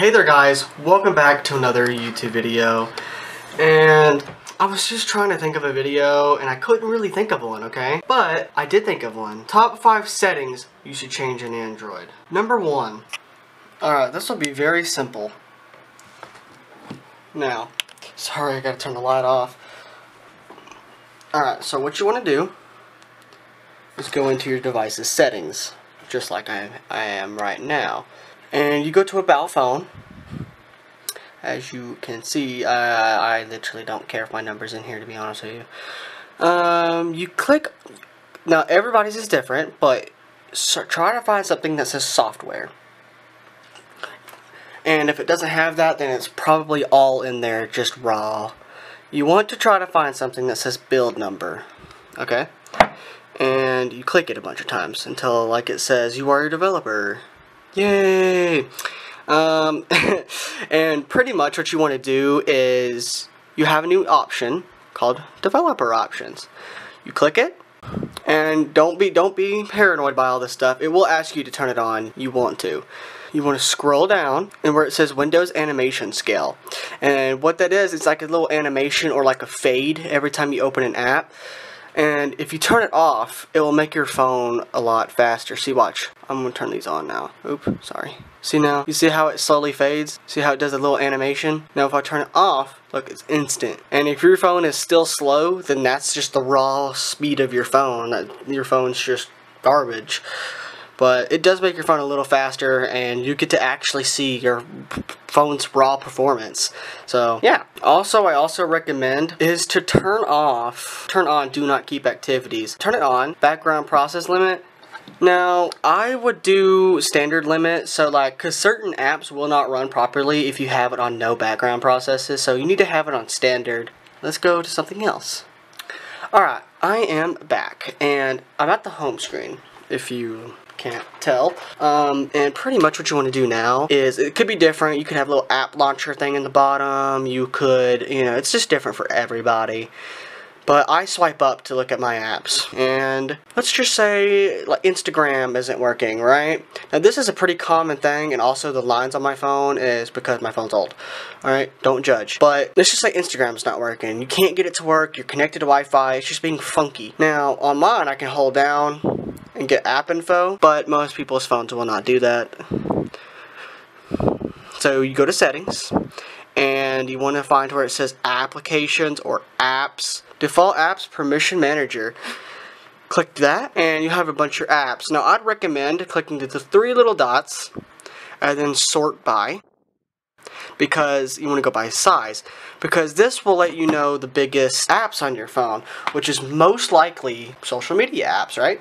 Hey there guys, welcome back to another YouTube video. And I was just trying to think of a video and I couldn't really think of one, okay? But I did think of one. Top 5 settings you should change in Android. Number 1. Alright, this will be very simple. Now, sorry I gotta turn the light off. Alright, so what you want to do is go into your device's settings, just like I, I am right now and you go to a about phone. As you can see I literally don't care if my number's in here to be honest with you. Um, you click now everybody's is different but try to find something that says software. And if it doesn't have that then it's probably all in there just raw. You want to try to find something that says build number okay? And you click it a bunch of times until like it says you are a developer Yay! Um, and pretty much what you want to do is you have a new option called developer options. You click it and don't be don't be paranoid by all this stuff. It will ask you to turn it on. You want to. You want to scroll down and where it says Windows animation scale. And what that is, it's like a little animation or like a fade every time you open an app. And if you turn it off, it will make your phone a lot faster. See, watch. I'm going to turn these on now. Oop, sorry. See now? You see how it slowly fades? See how it does a little animation? Now if I turn it off, look, it's instant. And if your phone is still slow, then that's just the raw speed of your phone. Your phone's just garbage but it does make your phone a little faster and you get to actually see your phone's raw performance. So yeah. Also I also recommend is to turn off turn on do not keep activities. Turn it on. Background process limit. Now, I would do standard limit, so like, because certain apps will not run properly if you have it on no background processes, so you need to have it on standard. Let's go to something else. Alright, I am back, and I'm at the home screen, if you can't tell. Um, and pretty much what you want to do now is, it could be different, you could have a little app launcher thing in the bottom, you could, you know, it's just different for everybody. But I swipe up to look at my apps, and let's just say like Instagram isn't working, right? Now this is a pretty common thing, and also the lines on my phone is because my phone's old. Alright, don't judge. But let's just say Instagram's not working. You can't get it to work, you're connected to Wi-Fi, it's just being funky. Now, on mine, I can hold down and get app info, but most people's phones will not do that. So you go to settings, and you want to find where it says applications or apps. Default apps permission manager. Click that, and you have a bunch of apps. Now I'd recommend clicking the three little dots, and then sort by because you want to go by size because this will let you know the biggest apps on your phone which is most likely social media apps right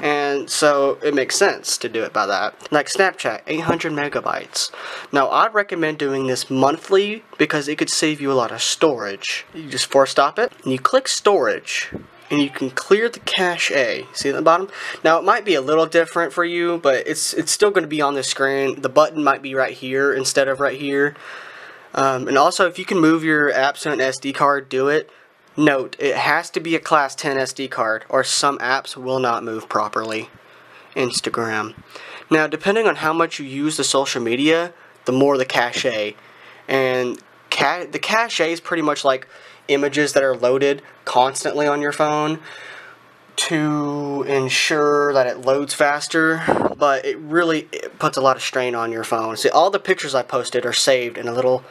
and so it makes sense to do it by that like Snapchat 800 megabytes now I'd recommend doing this monthly because it could save you a lot of storage you just force stop it and you click storage and you can clear the cache. A. See at the bottom? Now it might be a little different for you, but it's it's still going to be on the screen. The button might be right here instead of right here. Um, and also, if you can move your apps to an SD card, do it. Note, it has to be a class 10 SD card, or some apps will not move properly. Instagram. Now, depending on how much you use the social media, the more the cache. And ca the cache is pretty much like images that are loaded constantly on your phone to ensure that it loads faster, but it really it puts a lot of strain on your phone. See, all the pictures I posted are saved in a little,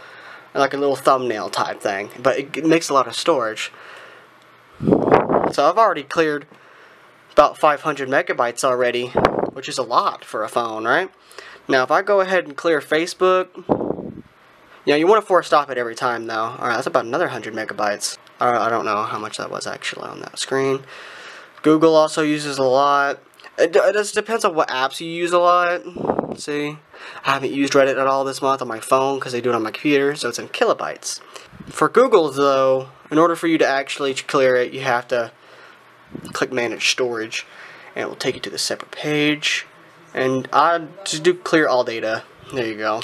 like a little thumbnail type thing, but it, makes a lot of storage. So I've already cleared about 500 megabytes already, which is a lot for a phone, right? Now, if I go ahead and clear Facebook, yeah, you want to force stop it every time though. Alright, that's about another 100 megabytes. I don't know how much that was actually on that screen. Google also uses a lot. It, it just depends on what apps you use a lot. See, I haven't used Reddit at all this month on my phone because they do it on my computer, so it's in kilobytes. For Google though, in order for you to actually clear it, you have to click Manage Storage, and it will take you to the separate page. And I just do clear all data. There you go.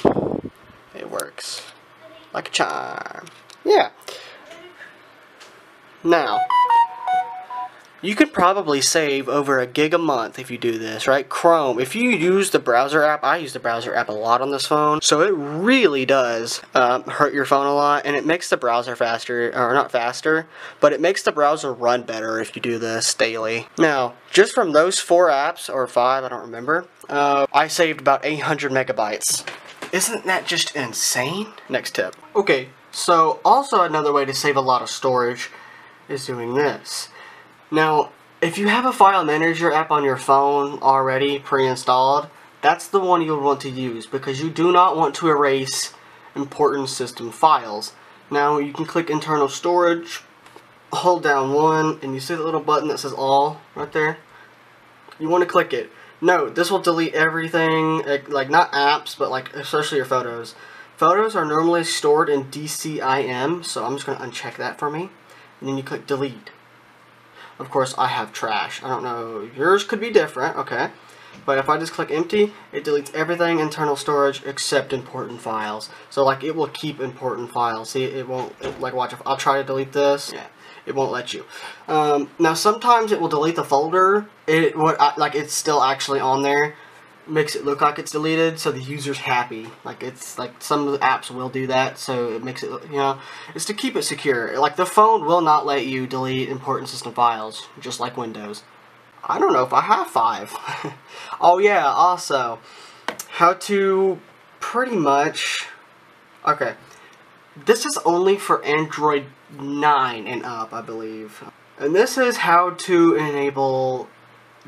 It works like a charm. Yeah. Now, you could probably save over a gig a month if you do this, right? Chrome, if you use the browser app, I use the browser app a lot on this phone, so it really does um, hurt your phone a lot, and it makes the browser faster, or not faster, but it makes the browser run better if you do this daily. Now, just from those four apps, or five, I don't remember, uh, I saved about 800 megabytes. Isn't that just insane? Next tip. Okay, so also another way to save a lot of storage is doing this. Now, if you have a file manager app on your phone already pre-installed, that's the one you'll want to use because you do not want to erase important system files. Now, you can click internal storage, hold down one, and you see the little button that says all right there? You want to click it. No, this will delete everything, like not apps, but like especially your photos. Photos are normally stored in DCIM, so I'm just going to uncheck that for me. And then you click delete. Of course, I have trash. I don't know. Yours could be different, okay? But if I just click empty, it deletes everything internal storage except important files. So like it will keep important files. See, it won't, it, like watch, if I'll try to delete this, yeah, it won't let you. Um, now sometimes it will delete the folder, it what like it's still actually on there, makes it look like it's deleted so the user's happy. Like it's like some of the apps will do that so it makes it you know it's to keep it secure. Like the phone will not let you delete important system files just like Windows. I don't know if I have five. Oh yeah also how to pretty much okay. This is only for Android 9 and up I believe. And this is how to enable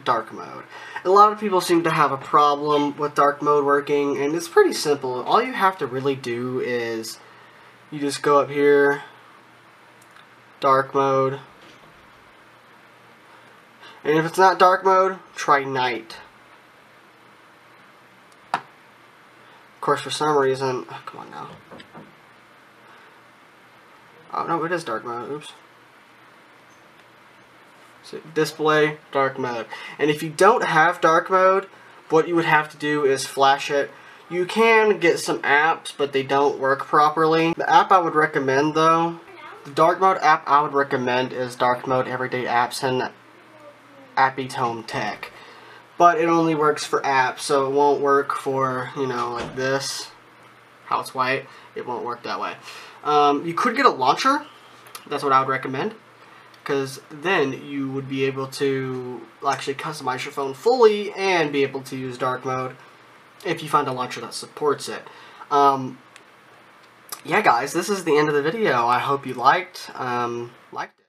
dark mode. A lot of people seem to have a problem with dark mode working, and it's pretty simple. All you have to really do is you just go up here, dark mode, and if it's not dark mode, try night. Of course, for some reason, oh, come on now. Oh, no, it is dark mode. Oops. So display dark mode. And if you don't have dark mode, what you would have to do is flash it. You can get some apps, but they don't work properly. The app I would recommend though, the dark mode app I would recommend is dark mode everyday apps and Appitome Tech. But it only works for apps, so it won't work for, you know, like this, how it's white. It won't work that way. Um, you could get a launcher. That's what I would recommend because then you would be able to actually customize your phone fully and be able to use dark mode if you find a launcher that supports it. Um, yeah guys, this is the end of the video. I hope you liked, um, liked it.